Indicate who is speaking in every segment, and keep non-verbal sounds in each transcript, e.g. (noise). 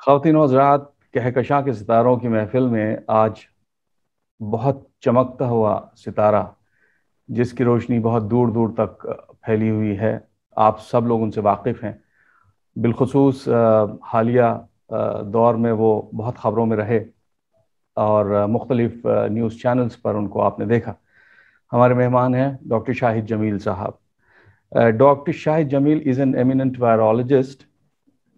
Speaker 1: खातिन हजरात कहकशां के सितारों की महफिल में आज बहुत चमकता हुआ सितारा, जिसकी रोशनी बहुत दूर दूर तक फैली हुई है। आप सब लोग उनसे वाकिफ़ हैं। बिलखसूस हालिया दौर में वो बहुत ख़बरों में रहे और मुख्तलिफ़ न्यूज़ चैनल्स पर उनको आपने देखा। हमारे मेहमान हैं डॉक्टर शाहिद जमील साहब। Doctor Shahid Jamil is an eminent virologist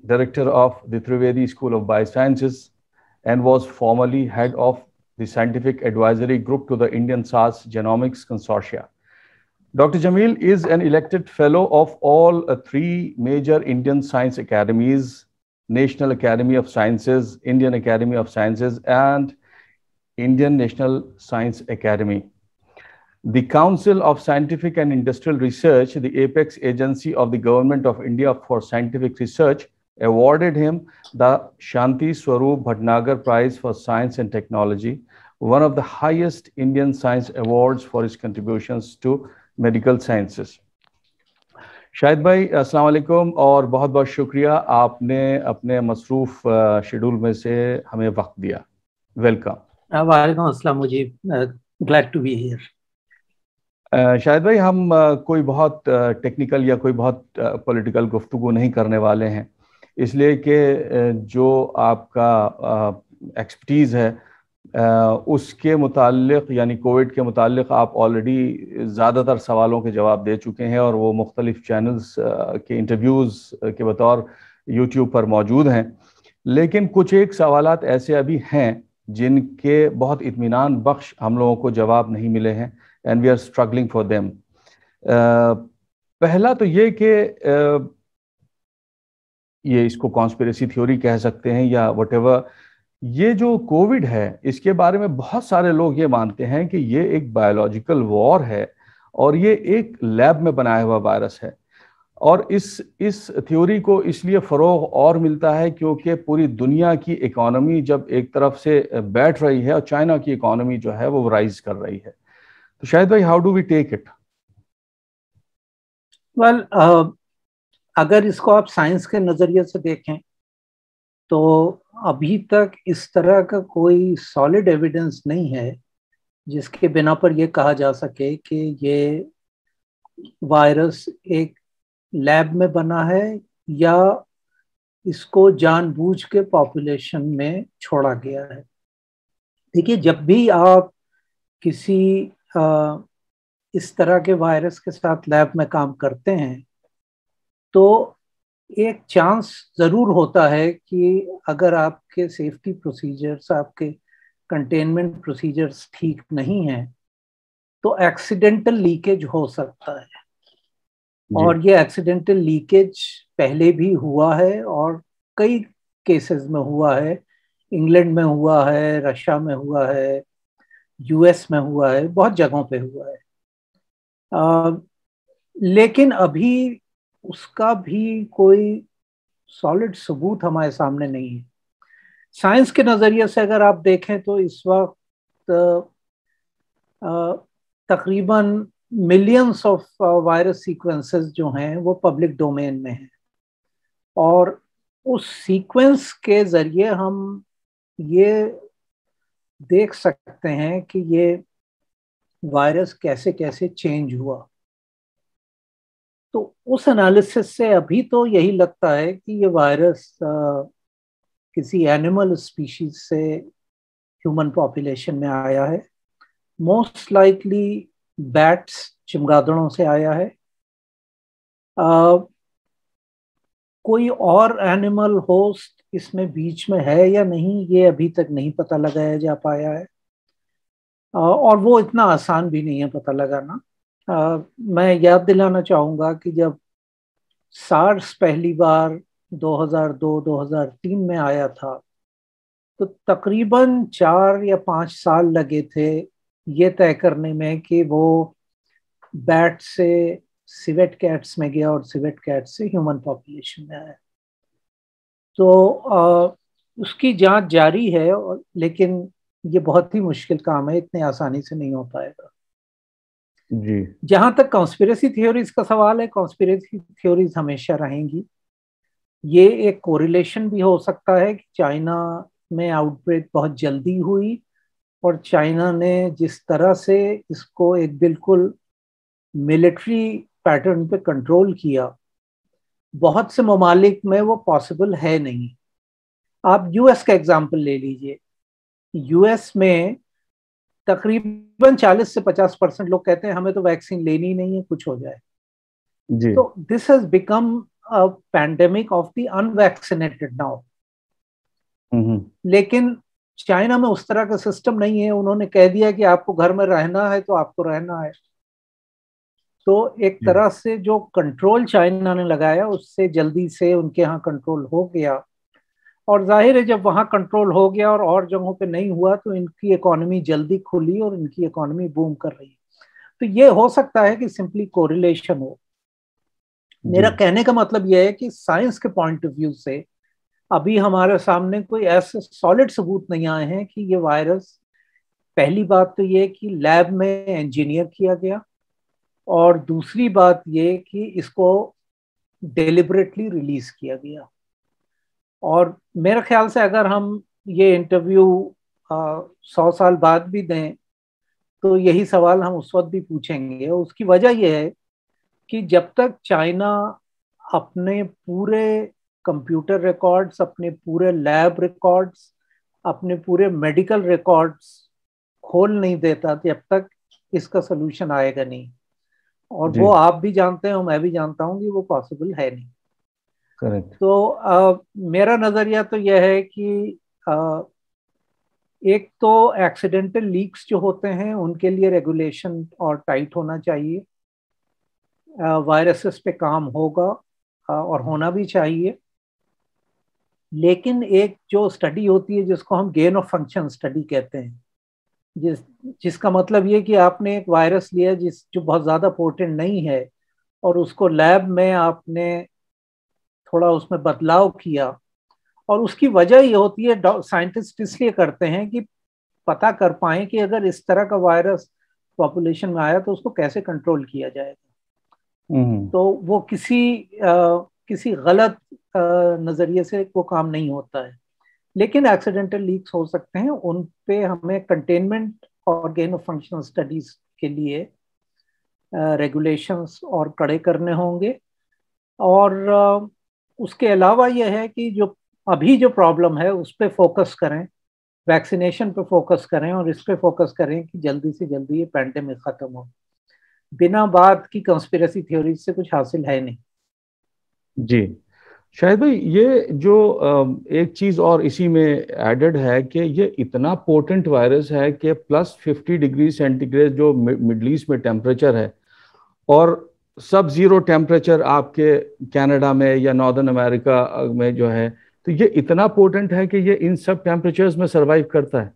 Speaker 1: director of the Trivedi School of Biosciences, and was formerly head of the scientific advisory group to the Indian SARS Genomics Consortia. Dr. Jamil is an elected fellow of all uh, three major Indian science academies, National Academy of Sciences, Indian Academy of Sciences, and Indian National Science Academy. The Council of Scientific and Industrial Research, the apex agency of the Government of India for Scientific Research, awarded him the Shanti Swarup Bhatnagar Prize for Science and Technology, one of the highest Indian science awards for his contributions to medical sciences. Shahid भाई अस्सलाम वालेकुम और बहुत बहुत शुक्रिया आपने अपने मसरूफ शेड्यूल में से हमें वक्त दिया वेलकम
Speaker 2: वालेकुम अस्सलाम मुझे ग्लैड टू बी हियर
Speaker 1: शायद भाई हम कोई बहुत टेक्निकल या कोई बहुत पॉलिटिकल गुफ्तगु नहीं करने वाले हैं इसलिए कि जो आपका एक्सपर्टीज़ है उसके मुतालिक यानी कोविड के मुतालिक आप ऑलरेडी ज़्यादातर सवालों के जवाब दे चुके हैं और वो मुख्तलिफ़ चैनल्स के इंटरव्यूज़ के बतौर यूट्यूब पर मौजूद हैं। लेकिन कुछ एक सवाल ऐसे अभी हैं जिनके बहुत इतमान बख्श हम लोगों को जवाब नहीं मिले हैं and we are struggling for them पहला तो ये कि ये इसको कॉन्स्पिरसी थ्योरी कह सकते हैं या वट ये जो कोविड है, इसके बारे में बहुत सारे लोग ये मानते हैं कि ये एक बायोलॉजिकल वॉर है और ये एक लैब में बनाया हुआ वायरस है। और इस इस थ्योरी को इसलिए फ़रोग और मिलता है क्योंकि पूरी दुनिया की इकोनॉमी जब एक तरफ़ से बैठ रही है और चाइना की इकोनॉमी जो है वो राइज कर रही है। तो शायद भाई how do we take it
Speaker 2: well अगर इसको आप साइंस के नज़रिए से देखें तो अभी तक इस तरह का कोई सॉलिड एविडेंस नहीं है जिसके बिना पर यह कहा जा सके कि ये वायरस एक लैब में बना है या इसको जानबूझ के पॉपुलेशन में छोड़ा गया है। देखिए जब भी आप किसी आ, इस तरह के वायरस के साथ लैब में काम करते हैं तो एक चांस ज़रूर होता है कि अगर आपके सेफ्टी प्रोसीजर्स आपके कंटेनमेंट प्रोसीजर्स ठीक नहीं हैं तो एक्सीडेंटल लीकेज हो सकता है। और ये एक्सीडेंटल लीकेज पहले भी हुआ है और कई केसेस में हुआ है। इंग्लैंड में हुआ है रशिया में हुआ है यूएस में हुआ है बहुत जगहों पे हुआ है। आ, लेकिन अभी उसका भी कोई सॉलिड सबूत हमारे सामने नहीं है। साइंस के नज़रिए से अगर आप देखें तो इस वक्त तकरीबन मिलियंस ऑफ़ वायरस सीक्वेंसेस जो हैं वो पब्लिक डोमेन में हैं। और उस सीक्वेंस के ज़रिए हम ये देख सकते हैं कि ये वायरस कैसे कैसे चेंज हुआ। तो उस एनालिसिस से अभी तो यही लगता है कि ये वायरस किसी एनिमल स्पीशीज से ह्यूमन पॉपुलेशन में आया है। मोस्ट लाइकली बैट्स चिमगादड़ों से आया है। आ, कोई और एनिमल होस्ट इसमें बीच में है या नहीं ये अभी तक नहीं पता लगाया जा पाया है। और वो इतना आसान भी नहीं है पता लगाना। मैं याद दिलाना चाहूँगा कि जब सार्स पहली बार 2002-2003 में आया था तो तकरीबन चार या पाँच साल लगे थे ये तय करने में कि वो बैट से सिवेट कैट्स में गया और सिवेट कैट से ह्यूमन पॉपुलेशन में आया। तो आ, उसकी जाँच जारी है लेकिन ये बहुत ही मुश्किल काम है इतने आसानी से नहीं हो पाएगा। जी। जहाँ तक कॉन्स्पिरसी थ्योरीज का सवाल है कॉन्स्पिरसी थ्योरीज हमेशा रहेंगी। ये एक कोरिलेशन भी हो सकता है कि चाइना में आउटब्रेक बहुत जल्दी हुई और चाइना ने जिस तरह से इसको एक बिल्कुल मिलिट्री पैटर्न पे कंट्रोल किया, बहुत से ममालिक में वो पॉसिबल है नहीं। आप यूएस का एग्ज़ाम्पल ले लीजिए। यूएस में तकरीबन 40 से 50 परसेंट लोग कहते हैं हमें तो वैक्सीन लेनी नहीं है कुछ हो जाए। जी. तो this has become a pandemic of the unvaccinated now लेकिन चाइना में उस तरह का सिस्टम नहीं है। उन्होंने कह दिया कि आपको घर में रहना है तो आपको रहना है। तो एक तरह से जो कंट्रोल चाइना ने लगाया उससे जल्दी से उनके यहाँ कंट्रोल हो गया। और ज़ाहिर है जब वहाँ कंट्रोल हो गया और और जगहों पे नहीं हुआ तो इनकी इकोनॉमी जल्दी खुली और इनकी इकोनॉमी बूम कर रही है। तो ये हो सकता है कि सिंपली कोरिलेशन हो। मेरा कहने का मतलब यह है कि साइंस के पॉइंट ऑफ़ व्यू से अभी हमारे सामने कोई ऐसे सॉलिड सबूत नहीं आए हैं कि ये वायरस पहली बात तो ये कि लैब में इंजीनियर किया गया और दूसरी बात ये कि इसको डिलिबरेटली रिलीज़ किया गया। और मेरे ख्याल से अगर हम ये इंटरव्यू सौ साल बाद भी दें तो यही सवाल हम उस वक्त भी पूछेंगे। उसकी वजह यह है कि जब तक चाइना अपने पूरे कंप्यूटर रिकॉर्ड्स अपने पूरे लैब रिकॉर्ड्स अपने पूरे मेडिकल रिकॉर्ड्स खोल नहीं देता तब तक इसका सोल्यूशन आएगा नहीं। और वो आप भी जानते हैं मैं भी जानता हूँ कि वो पॉसिबल है नहीं।
Speaker 1: करेक्ट
Speaker 2: तो आ, मेरा नज़रिया तो यह है कि आ, एक तो एक्सीडेंटल लीक्स जो होते हैं उनके लिए रेगुलेशन और टाइट होना चाहिए। वायरसेस पे काम होगा और होना भी चाहिए। लेकिन एक जो स्टडी होती है जिसको हम गेन ऑफ़ फ़ंक्शन स्टडी कहते हैं जिस जिसका मतलब ये कि आपने एक वायरस लिया जिस जो बहुत ज़्यादा पोर्टेंट नहीं है और उसको लैब में आपने थोड़ा उसमें बदलाव किया। और उसकी वजह ये होती है साइंटिस्ट इसलिए करते हैं कि पता कर पाए कि अगर इस तरह का वायरस पॉपुलेशन में आया तो उसको कैसे कंट्रोल किया जाएगा। हम्म। तो वो किसी आ, किसी गलत नज़रिए से वो काम नहीं होता है। लेकिन एक्सीडेंटल लीक्स हो सकते हैं उन पे हमें कंटेनमेंट और गेन ऑफ़ फंक्शनल स्टडीज़ के लिए रेगुलेशंस और कड़े करने होंगे। और उसके अलावा यह है कि जो अभी जो प्रॉब्लम है, उस पर फोकस करें वैक्सीनेशन पे फोकस करें और इस पे फोकस करें कि जल्दी से जल्दी ये पैंडेमिक ख़त्म हो। बिना बात की कंस्पिरेसी थ्योरी से कुछ हासिल है नहीं।
Speaker 1: जी। शायद भाई, ये जो एक चीज़ और इसी में एडेड है कि ये इतना पोटेंट वायरस है कि प्लस फिफ्टी डिग्री सेंटीग्रेड जो मिडल ईस्ट में टेम्परेचर है और सब ज़ीरो टेम्परेचर आपके कनाडा में या नॉर्दर्न अमेरिका में जो है तो ये इतना पोटेंट है कि ये इन सब टेम्परेचर्स में सरवाइव करता है।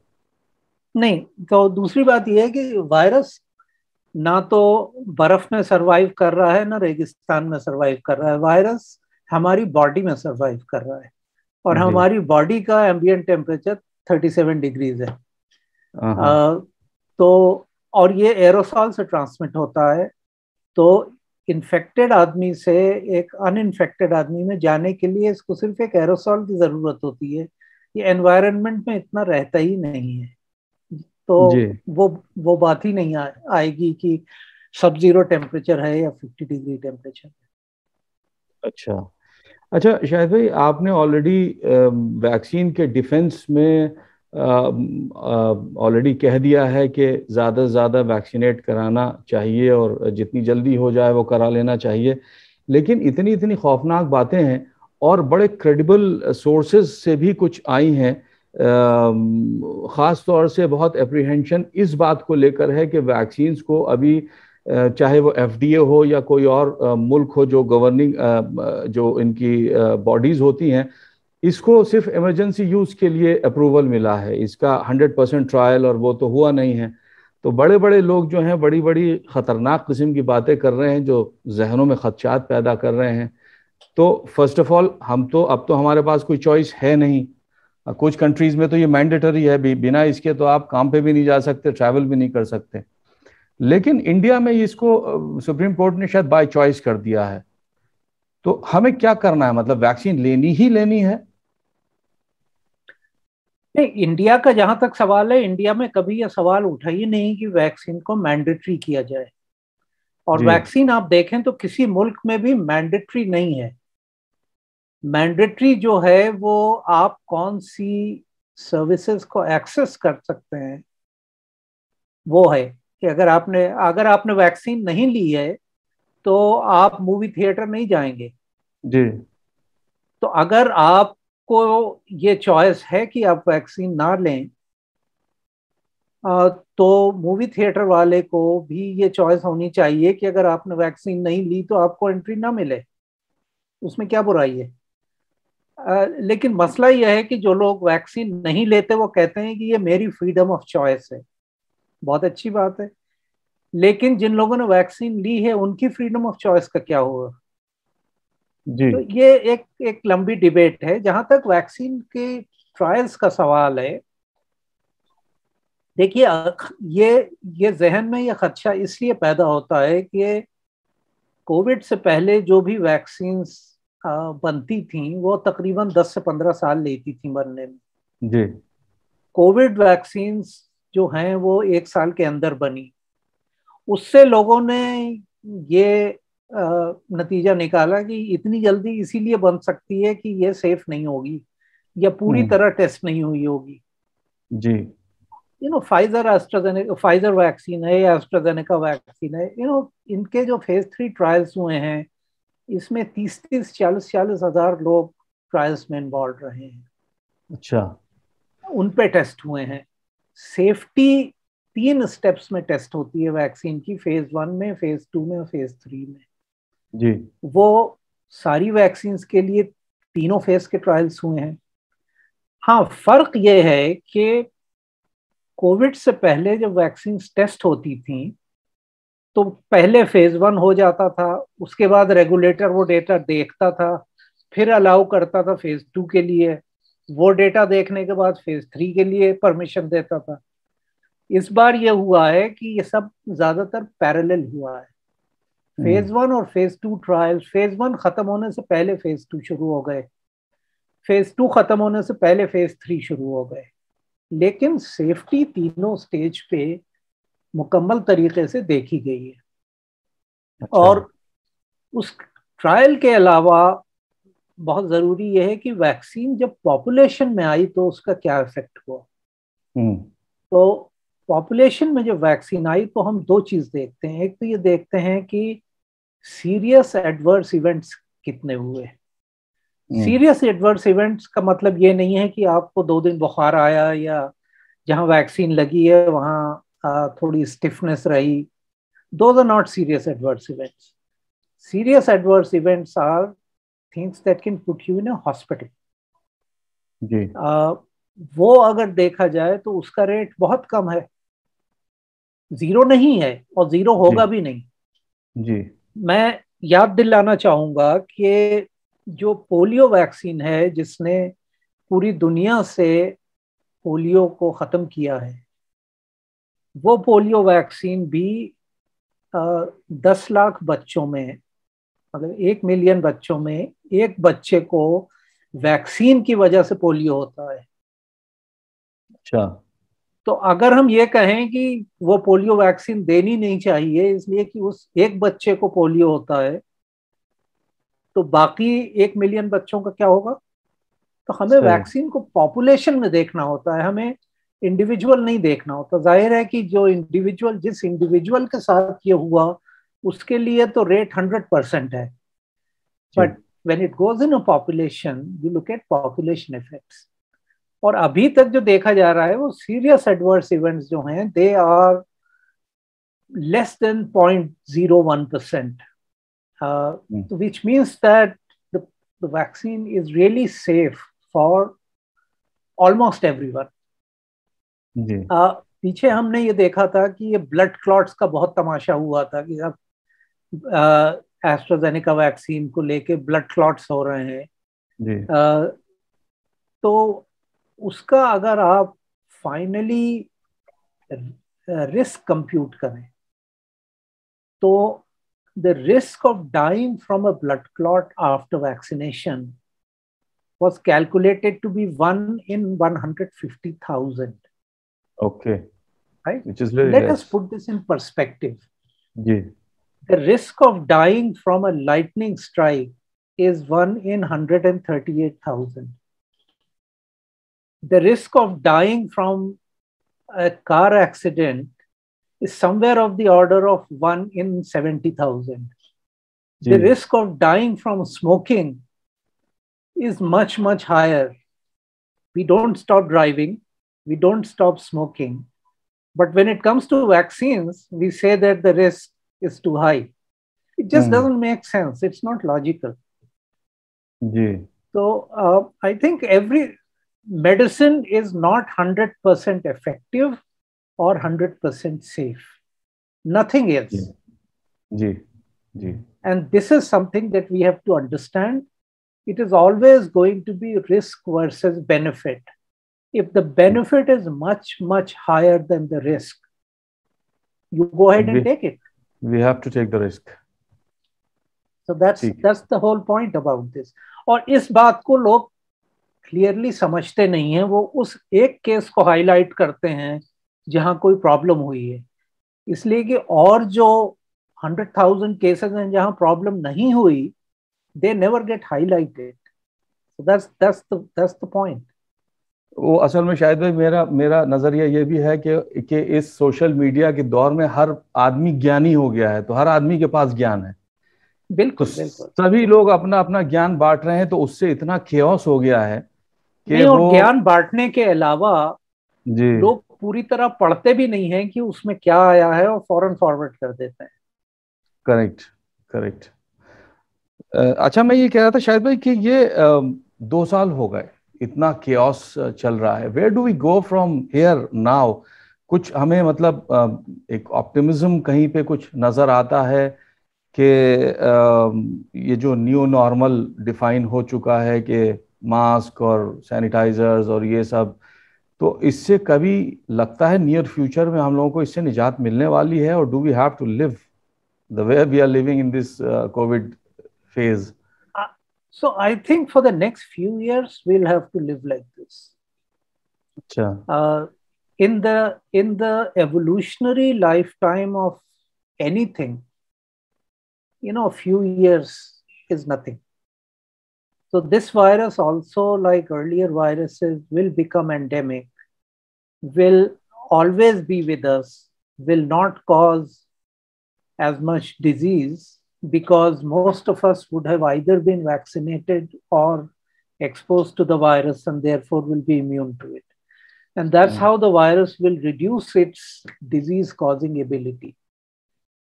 Speaker 2: नहीं तो दूसरी बात यह है कि वायरस ना तो बर्फ़ में सरवाइव कर रहा है ना रेगिस्तान में सरवाइव कर रहा है। वायरस हमारी बॉडी में सरवाइव कर रहा है और हमारी बॉडी का एम्बियंट टेम्परेचर 37 डिग्रीज है। आ, तो और ये एरोसॉल से ट्रांसमिट होता है तो इन्फेक्टेड आदमी से एक अनइन्फेक्टेड आदमी में जाने के लिए इसको सिर्फ़ एक एरोसॉल की ज़रूरत होती है। ये एनवायरनमेंट में इतना रहता ही नहीं है। तो वो वो बात ही नहीं आ, आएगी कि सब ज़ीरो टेम्परेचर है या फिफ्टी डिग्री टेम्परेचर है।
Speaker 1: अच्छा। अच्छा शायद भाई आपने ऑलरेडी वैक्सीन के डिफेंस में ऑलरेडी कह दिया है कि ज़्यादा से ज़्यादा वैक्सीनेट कराना चाहिए और जितनी जल्दी हो जाए वो करा लेना चाहिए। लेकिन इतनी इतनी खौफनाक बातें हैं और बड़े क्रेडिबल सोर्सेज से भी कुछ आई हैं। ख़ास तौर से बहुत अप्रीहेंशन इस बात को लेकर है कि वैक्सीन्स को अभी चाहे वो एफडीए हो या कोई और मुल्क हो जो गवर्निंग जो इनकी बॉडीज़ होती हैं इसको सिर्फ़ इमरजेंसी यूज़ के लिए अप्रूवल मिला है। इसका हंड्रेड परसेंट ट्रायल और वो तो हुआ नहीं है। तो बड़े बड़े लोग जो हैं बड़ी बड़ी ख़तरनाक किस्म की बातें कर रहे हैं, जो जहनों में खदशात पैदा कर रहे हैं। तो फ़र्स्ट ऑफ़ ऑल हम तो अब तो हमारे पास कोई चॉइस है नहीं। कुछ कंट्रीज़ में तो ये मैंडेटरी है भी बिना इसके तो आप काम पे भी नहीं जा सकते ट्रैवल भी नहीं कर सकते। लेकिन इंडिया में इसको सुप्रीम कोर्ट ने शायद बाय चॉइस कर दिया है। तो हमें क्या करना है? मतलब वैक्सीन लेनी ही लेनी है।
Speaker 2: नहीं इंडिया का जहाँ तक सवाल है इंडिया में कभी यह सवाल उठा ही नहीं कि वैक्सीन को मैंडेटरी किया जाए। और वैक्सीन आप देखें तो किसी मुल्क में भी मैंडेटरी नहीं है। मैंडेटरी जो है वो आप कौन सी सर्विसेज़ को एक्सेस कर सकते हैं वो है कि अगर आपने अगर आपने वैक्सीन नहीं ली है तो आप मूवी थिएटर नहीं जाएँगे।
Speaker 1: जी।
Speaker 2: तो अगर आपको ये चॉइस है कि आप वैक्सीन ना लें तो मूवी थिएटर वाले को भी ये चॉइस होनी चाहिए कि अगर आपने वैक्सीन नहीं ली तो आपको एंट्री ना मिले। उसमें क्या बुराई है? लेकिन मसला यह है कि जो लोग वैक्सीन नहीं लेते वो कहते हैं कि ये मेरी फ्रीडम ऑफ़ चॉइस है। बहुत अच्छी बात है। लेकिन जिन लोगों ने वैक्सीन ली है, उनकी फ्रीडम ऑफ़ चॉइस का क्या होगा जी। तो ये एक एक लंबी डिबेट है जहाँ तक वैक्सीन के ट्रायल्स का सवाल है। देखिए ये ये जहन में ये खदशा इसलिए पैदा होता है कि कोविड से पहले जो भी वैक्सीन बनती थी वो तकरीबन 10 से 15 साल लेती थी बनने में।
Speaker 1: जी।
Speaker 2: कोविड वैक्सीन जो हैं वो एक साल के अंदर बनी। उससे लोगों ने ये नतीजा निकाला कि इतनी जल्दी इसीलिए बन सकती है कि ये सेफ़ नहीं होगी या पूरी हम्म। तरह टेस्ट नहीं हुई होगी।
Speaker 1: जी।
Speaker 2: You know Pfizer AstraZeneca Pfizer vaccine है या एस्ट्राजेनेका वैक्सीन है यू नो इनके जो फ़ेज़ थ्री ट्रायल्स हुए हैं इसमें तीस तीस चालीस चालीस हज़ार लोग ट्रायल्स में इन्वॉल्व रहे हैं।
Speaker 1: अच्छा।
Speaker 2: उन पे टेस्ट हुए हैं। सेफ्टी तीन स्टेप्स में टेस्ट होती है वैक्सीन की फ़ेज़ वन में फ़ेज़ टू में और फ़ेज़ थ्री में।
Speaker 1: जी।
Speaker 2: वो सारी वैक्सीन के लिए तीनों फ़ेज़ के ट्रायल्स हुए हैं। हाँ फ़र्क ये है कि कोविड से पहले जब वैक्सीन टेस्ट होती थी तो पहले फ़ेज़ वन हो जाता था, उसके बाद रेगुलेटर वो डेटा देखता था, फिर अलाउ करता था फ़ेज़ टू के लिए, वो डेटा देखने के बाद फ़ेज़ थ्री के लिए परमिशन देता था। इस बार ये हुआ है कि ये सब ज़्यादातर पैरेलल हुआ है। फ़ेज़ वन और phase two trial phase one खत्म होने से पहले फ़ेज़ टू शुरू हो गए। फ़ेज़ टू खत्म होने से पहले फ़ेज़ थ्री शुरू हो गए। लेकिन सेफ्टी तीनों स्टेज पे मुकम्मल तरीके से देखी गई है। अच्छा। और उस ट्रायल के अलावा बहुत ज़रूरी यह है कि वैक्सीन जब पॉपुलेशन में आई तो उसका क्या इफ़ेक्ट हुआ?
Speaker 1: हम्म।
Speaker 2: तो पॉपुलेशन में जब वैक्सीन आई तो हम दो चीज़ देखते हैं। एक तो ये देखते हैं कि सीरियस एडवर्स इवेंट्स कितने हुए? सीरियस एडवर्स इवेंट्स का मतलब ये नहीं है कि आपको दो दिन बुखार आया या जहाँ वैक्सीन लगी है वहाँ थोड़ी स्टिफनेस रही। Those are not serious adverse events serious adverse events are things that can put you in a hospital
Speaker 1: जी।
Speaker 2: वो अगर देखा जाए तो उसका रेट बहुत कम है। ज़ीरो नहीं है और ज़ीरो होगा जी. भी नहीं।
Speaker 1: जी।
Speaker 2: मैं याद दिलाना चाहूँगा कि जो पोलियो वैक्सीन है, जिसने पूरी दुनिया से पोलियो को ख़त्म किया है, वो पोलियो वैक्सीन भी दस लाख बच्चों में मतलब एक मिलियन बच्चों में एक बच्चे को वैक्सीन की वजह से पोलियो होता है।
Speaker 1: अच्छा।
Speaker 2: तो अगर हम ये कहें कि वो पोलियो वैक्सीन देनी नहीं चाहिए इसलिए कि उस एक बच्चे को पोलियो होता है तो बाकी एक मिलियन बच्चों का क्या होगा? तो हमें वैक्सीन को पॉपुलेशन में देखना होता है हमें इंडिविजुअल नहीं देखना होता। ज़ाहिर है कि जो इंडिविजुअल जिस इंडिविजुअल के साथ ये हुआ उसके लिए तो रेट हंड्रेड परसेंट है। But when it goes in a population you look at population effects और अभी तक जो देखा जा रहा है वो सीरियस एडवर्स इवेंट्स जो हैं they are less than point zero one percent uh, which means that the, vaccine is really safe for almost everyone.
Speaker 1: uh,
Speaker 2: पीछे हमने ये देखा था कि ये ब्लड क्लॉट्स का बहुत तमाशा हुआ था कि अब एस्ट्राजेनिका वैक्सीन को लेके ब्लड क्लॉट्स हो रहे हैं
Speaker 1: जी. uh,
Speaker 2: तो उसका अगर आप फाइनली रिस्क कंप्यूट करें तो the risk of dying from a blood clot after vaccination was calculated to be one in
Speaker 1: one
Speaker 2: hundred
Speaker 1: fifty thousand okay
Speaker 2: let us put this in perspective the risk of dying from a lightning strike is one in hundred and thirty eight thousand The risk of dying from a car accident is somewhere of the order of 1 in 70,000. The risk of dying from smoking is much, much higher. We don't stop driving, we don't stop smoking. But when it comes to vaccines, we say that the risk is too high. It just
Speaker 1: Hmm.
Speaker 2: doesn't make sense. It's not logical.
Speaker 1: जी
Speaker 2: So uh, I think every medicine is not 100% effective or 100% safe. Nothing is.
Speaker 1: Yeah. Ji ji
Speaker 2: And this is something that we have to understand. It is always going to be risk versus benefit. If the benefit is much, much higher than the risk, you go ahead and
Speaker 1: We-
Speaker 2: take it.
Speaker 1: we have to take the risk
Speaker 2: So that's
Speaker 1: ठीक है।
Speaker 2: that's the whole point about this. और इस बात को लोग clearly समझते नहीं है वो उस एक केस को हाईलाइट करते हैं जहाँ कोई प्रॉब्लम हुई है। इसलिए कि और जो हंड्रेड थाउज़ेंड केसेस हैं जहाँ प्रॉब्लम नहीं हुई they never get highlighted the that's
Speaker 1: वो असल में शायद भाई मेरा मेरा नज़रिया ये भी है कि कि इस सोशल मीडिया के दौर में हर आदमी ज्ञानी हो गया है तो हर आदमी के पास ज्ञान है। बिल्कुल तो
Speaker 2: बिल्कुल।
Speaker 1: सभी लोग अपना अपना ज्ञान बांट रहे हैं तो उससे इतना केओस हो गया है। कि
Speaker 2: और
Speaker 1: वो
Speaker 2: ज्ञान बांटने के अलावा
Speaker 1: जी।
Speaker 2: लोग पूरी तरह पढ़ते भी नहीं हैं कि उसमें क्या आया है और फ़ौरन फॉरवर्ड कर देते हैं।
Speaker 1: करेक्ट करेक्ट अच्छा मैं ये कह रहा था शायद भाई कि ये दो साल हो गए इतना केओस चल रहा है। Where do we go from here now कुछ हमें मतलब एक ऑप्टिमिज्म कहीं पे कुछ नज़र आता है कि ये जो न्यू नॉर्मल डिफाइन हो चुका है कि मास्क और सैनिटाइजर और ये सब। तो इससे कभी लगता है नियर फ्यूचर में हम लोगों को इससे निजात मिलने वाली है और do we have to live the way we are living in this COVID phase
Speaker 2: so I think for the next few years we will have to live like this
Speaker 1: अच्छा।
Speaker 2: In the in the evolutionary life time of anything you know few years is nothing So this virus also, like earlier viruses, will become endemic, will always be with us, will not cause as much disease because most of us would have either been vaccinated or exposed to the virus and therefore will be immune to it. And that's
Speaker 1: mm.
Speaker 2: how the virus will reduce its disease causing ability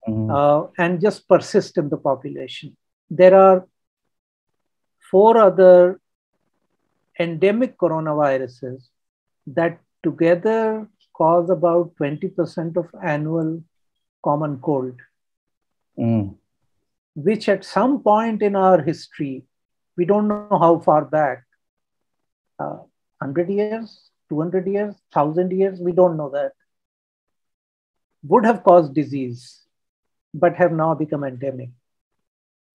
Speaker 1: mm.
Speaker 2: uh, and just persist in the population. There are four other endemic coronaviruses that together cause about 20% of annual common cold,
Speaker 1: mm.
Speaker 2: which at some point in our history, we don't know how far back, uh, 100 years, 200 years, 1000 years, we don't know that, would have caused disease, but have now become endemic.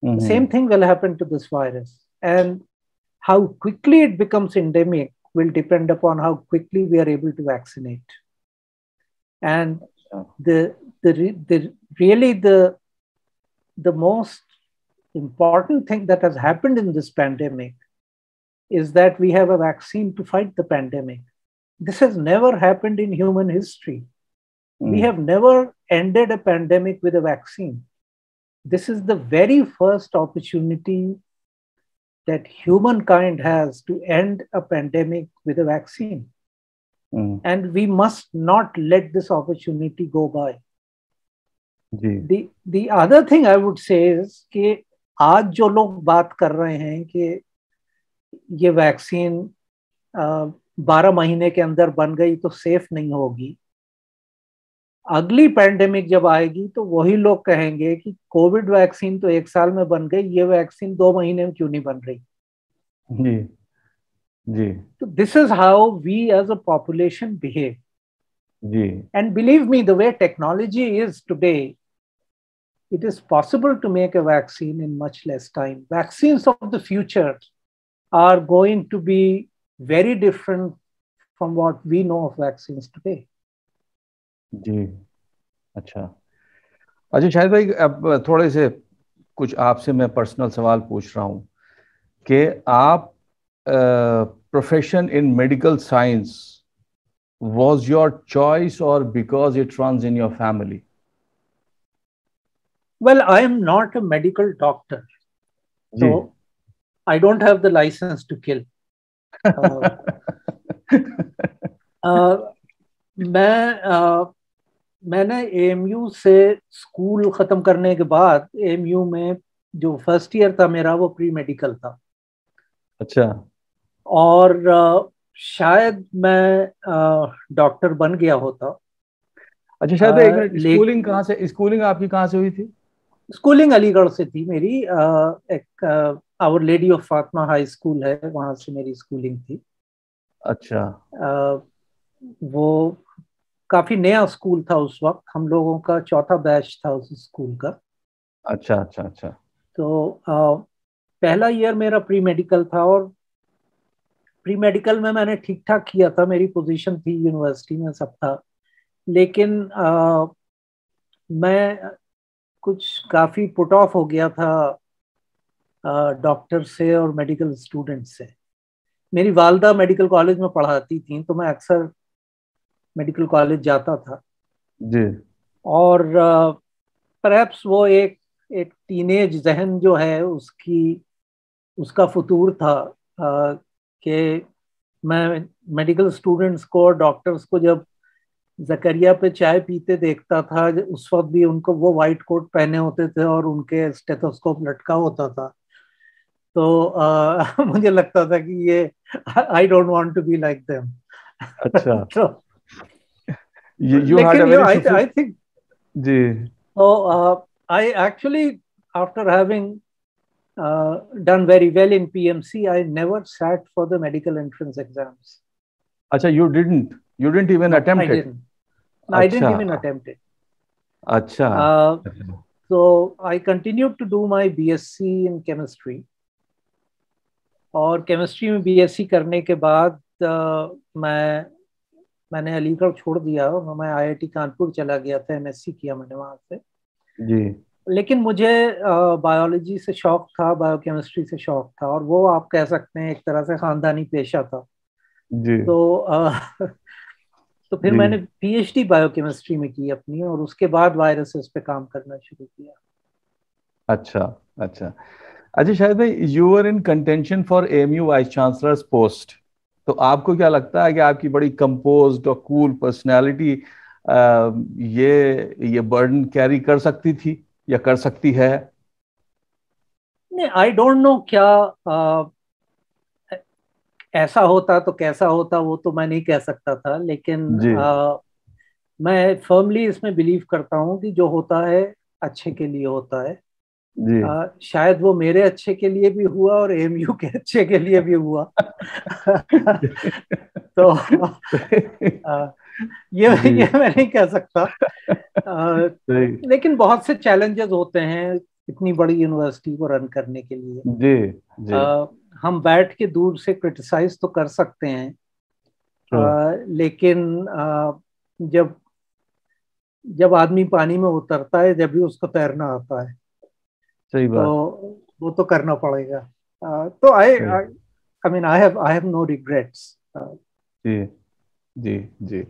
Speaker 2: Mm-hmm. Same thing will happen to this virus and how quickly it becomes endemic will depend upon how quickly we are able to vaccinate. And the the, the really the the most important thing that has happened in this pandemic is that we have a vaccine to fight the pandemic. This has never happened in human history. Mm.
Speaker 1: we
Speaker 2: have never ended a pandemic with a vaccine. This is the very first opportunity that humankind has to end a pandemic with a vaccine.
Speaker 1: Hmm,
Speaker 2: And we must not let this opportunity go by.
Speaker 1: Ji
Speaker 2: The, the other thing I would say is कि आज जो लोग बात कर रहे हैं कि ये वैक्सीन बारह महीने के अंदर बन गई तो सेफ नहीं होगी अगली पैंडेमिक जब आएगी तो वही लोग कहेंगे कि कोविड वैक्सीन तो एक साल में बन गई ये वैक्सीन दो महीने में क्यों नहीं बन रही? तो this is how we as a population
Speaker 1: behave
Speaker 2: and believe me the way technology is today it is possible to make a vaccine in much less time vaccine of the future are going to be very different from what we know of vaccine today
Speaker 1: जी। अच्छा। अच्छा शायद भाई अब थोड़े से कुछ आपसे मैं पर्सनल सवाल पूछ रहा हूँ कि आप profession in medical science was your choice और because it runs in your family
Speaker 2: well I am not a medical doctor so I don't have the license to kill मैं uh, मैंने एएमयू से स्कूल ख़त्म करने के बाद AMU में जो फ़र्स्ट ईयर था मेरा वो प्री मेडिकल था।
Speaker 1: अच्छा।
Speaker 2: और आ, शायद मैं डॉक्टर बन गया होता।
Speaker 1: अच्छा शायद एक मिनट स्कूलिंग कहाँ से स्कूलिंग आपकी कहाँ से हुई थी?
Speaker 2: स्कूलिंग अलीगढ़ से थी मेरी आ, एक our lady of Fatima high school है वहाँ से मेरी स्कूलिंग थी।
Speaker 1: अच्छा।
Speaker 2: आ, वो काफ़ी नया स्कूल था उस वक्त हम लोगों का चौथा बैच था उस स्कूल का।
Speaker 1: अच्छा अच्छा अच्छा।
Speaker 2: तो आ, पहला ईयर मेरा प्री मेडिकल था और प्री मेडिकल में मैंने ठीक ठाक किया था मेरी पोजीशन थी यूनिवर्सिटी में सब था। लेकिन आ, मैं कुछ काफ़ी पुट ऑफ़ हो गया था डॉक्टर से और मेडिकल स्टूडेंट से। मेरी वालदा मेडिकल कॉलेज में पढ़ाती थी तो मैं अक्सर मेडिकल कॉलेज जाता था।
Speaker 1: जी। और
Speaker 2: परहैप्स वो एक एक टीनेज जहन जो है उसकी उसका फतूर था कि मैं मेडिकल स्टूडेंट्स को और डॉक्टर्स को जब जकरिया पे चाय पीते देखता था उस वक्त भी उनको वो वाइट कोट पहने होते थे और उनके स्टेथोस्कोप लटका होता था। तो आ, (laughs) मुझे लगता था कि ये I don't want to be like them
Speaker 1: अच्छा। (laughs)
Speaker 2: तो
Speaker 1: you, you had a very
Speaker 2: I, I think
Speaker 1: ji
Speaker 2: so uh, I actually after having uh, done very well in PMC, I never sat for the medical entrance exams.
Speaker 1: Acha, you didn't. You didn't even no, attempt
Speaker 2: I
Speaker 1: it.
Speaker 2: Didn't. No, I didn't even attempt it.
Speaker 1: Acha.
Speaker 2: Uh, so I continued to do my BSc in chemistry. और chemistry में BSc करने के बाद uh, मैं मैंने अलीगढ़ छोड़ दिया और मैं आईआईटी कानपुर चला गया था एमएससी किया मैंने वहाँ से।
Speaker 1: जी।
Speaker 2: लेकिन मुझे बायोलॉजी से शौक था बायोकेमिस्ट्री से शौक था और वो आप कह सकते हैं एक तरह से खानदानी पेशा था।
Speaker 1: जी।
Speaker 2: तो आ, (laughs) तो फिर मैंने पीएचडी बायोकेमिस्ट्री में की अपनी और उसके बाद वायरसेस पे काम करना शुरू किया।
Speaker 1: अच्छा अच्छा। अच्छा शायद भाई you are in contention for M U vice chancellor post तो आपको क्या लगता है कि आपकी बड़ी कंपोज और कूल पर्सनैलिटी ये ये बर्डन कैरी कर सकती थी या कर सकती है?
Speaker 2: नहीं आई डोंट नो क्या आ, ऐसा होता तो कैसा होता वो तो मैं नहीं कह सकता था लेकिन आ, मैं फर्मली इसमें बिलीव करता हूँ कि जो होता है अच्छे के लिए होता है।
Speaker 1: जी। आ,
Speaker 2: शायद वो मेरे अच्छे के लिए भी हुआ और एम यू के अच्छे के लिए भी हुआ। (laughs) तो आ, ये ये मैं नहीं कह सकता। आ, लेकिन बहुत से चैलेंजेस होते हैं इतनी बड़ी यूनिवर्सिटी को रन करने के लिए।
Speaker 1: जी, जी.
Speaker 2: आ, हम बैठ के दूर से क्रिटिसाइज तो कर सकते हैं। आ, लेकिन आ, जब जब आदमी पानी में उतरता है जब भी उसको तैरना आता है।
Speaker 1: सही बात।
Speaker 2: तो वो तो करना पड़ेगा। तो I I mean I have I have no regrets
Speaker 1: जी जी जी।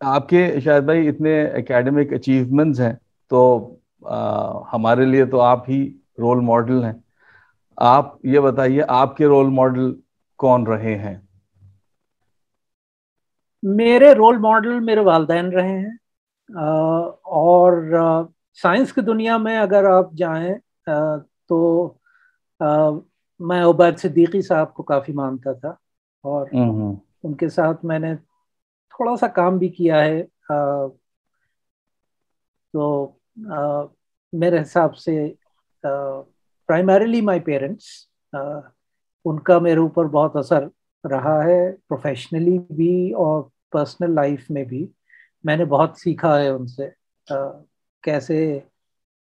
Speaker 1: आपके शायद भाई इतने एकेडमिक अचीवमेंट्स हैं तो आ, हमारे लिए तो आप ही रोल मॉडल हैं। आप ये बताइए आपके रोल मॉडल कौन रहे हैं?
Speaker 2: मेरे रोल मॉडल मेरे वालदेन रहे हैं। और साइंस की दुनिया में अगर आप जाएँ तो मैं उबैद सिद्दीकी साहब को काफ़ी मानता था और
Speaker 1: हम्म, हम्म।
Speaker 2: उनके साथ मैंने थोड़ा सा काम भी किया है तो मेरे हिसाब से प्राइमरीली माय पेरेंट्स उनका मेरे ऊपर बहुत असर रहा है प्रोफेशनली भी और पर्सनल लाइफ में भी मैंने बहुत सीखा है उनसे आ, कैसे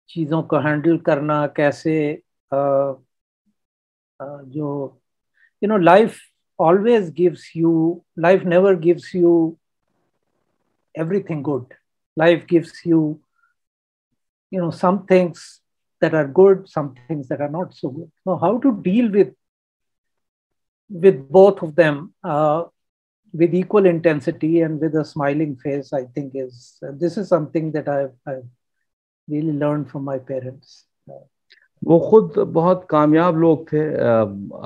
Speaker 2: चीज़ों को हैंडल करना कैसे आ, आ, जो you know life always gives you life never gives you everything good life gives you you know some things that are good some things that are not so good so how to deal with with both of them uh, with equal intensity and with a smiling face i think is uh, this is something that I've, I've really learned from my parents.
Speaker 1: वो खुद बहुत कामयाब लोग थे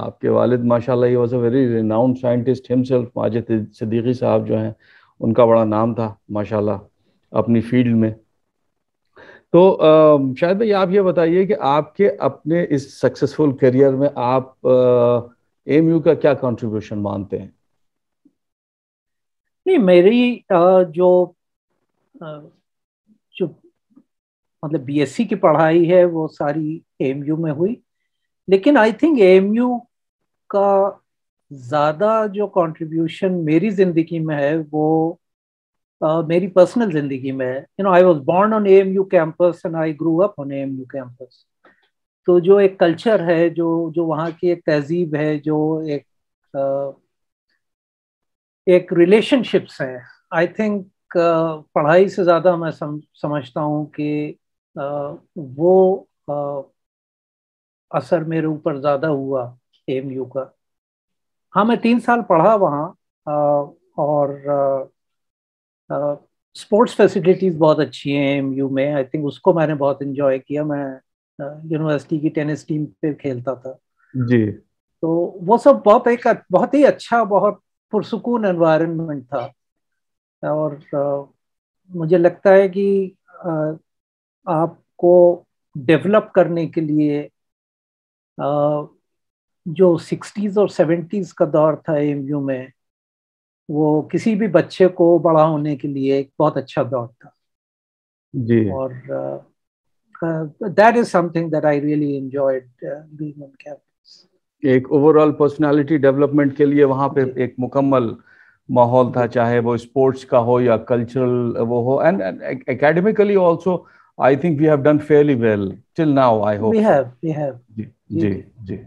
Speaker 1: आपके वालिद माशाल्लाह he was a very renowned scientist himself Majid Siddiqui साहब जो हैं उनका बड़ा नाम था माशाल्लाह अपनी फ़ील्ड में। तो शायद भाई आप ये बताइए कि आपके अपने इस सक्सेसफुल करियर में आप एम यू का क्या कंट्रीब्यूशन मानते हैं?
Speaker 2: नहीं मेरी जो मतलब बीएससी की पढ़ाई है वो सारी एमयू में हुई। लेकिन आई थिंक एमयू का ज़्यादा जो कंट्रीब्यूशन मेरी ज़िंदगी में है वो uh, मेरी पर्सनल ज़िंदगी में है। You know I was born on AMU campus and I grew up on AMU campus तो जो एक कल्चर है जो जो वहाँ की एक तहजीब है जो एक uh, एक रिलेशनशिप्स है। आई थिंक पढ़ाई से ज़्यादा मैं सम, समझता हूँ कि वो असर मेरे ऊपर ज़्यादा हुआ एम यू का। हाँ मैं तीन साल पढ़ा वहाँ और स्पोर्ट्स फैसिलिटीज़ बहुत अच्छी हैं एम यू में। आई थिंक उसको मैंने बहुत इन्जॉय किया। मैं यूनिवर्सिटी की टेनिस टीम पे खेलता था।
Speaker 1: जी।
Speaker 2: तो वो सब बहुत एक बहुत ही अच्छा बहुत पुरसकून एनवायरनमेंट था। और आ, मुझे लगता है कि आपको डेवलप करने के लिए जो सिक्सटीज और सेवेंटीज का दौर था एमयू में वो किसी भी बच्चे को बड़ा होने के लिए एक बहुत अच्छा दौर था।
Speaker 1: जी।
Speaker 2: और that is something that I really enjoyed being on campus
Speaker 1: एक ओवरऑल पर्सनालिटी डेवलपमेंट के लिए वहाँ पे एक मुकम्मल माहौल था चाहे वो स्पोर्ट्स का हो या कल्चरल वो हो। And academically also I think we have done fairly well till now I hope
Speaker 2: we have we have
Speaker 1: जी जी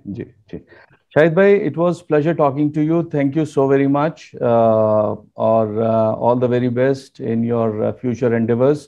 Speaker 1: जी जी शाहिद भाई it was pleasure talking to you thank you so very much और all the very best in your future endeavours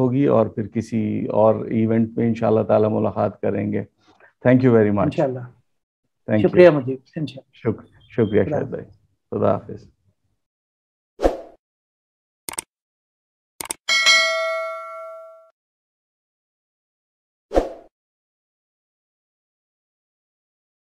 Speaker 1: होगी और फिर किसी और इवेंट में इंशाल्लाह ताला मुलाकात करेंगे थैंक यू वेरी मच
Speaker 2: इंशाल्लाह
Speaker 1: थैंक
Speaker 2: यू शुक्रिया
Speaker 1: शुक्रिया शाहिद भाई खुदा हाफिज़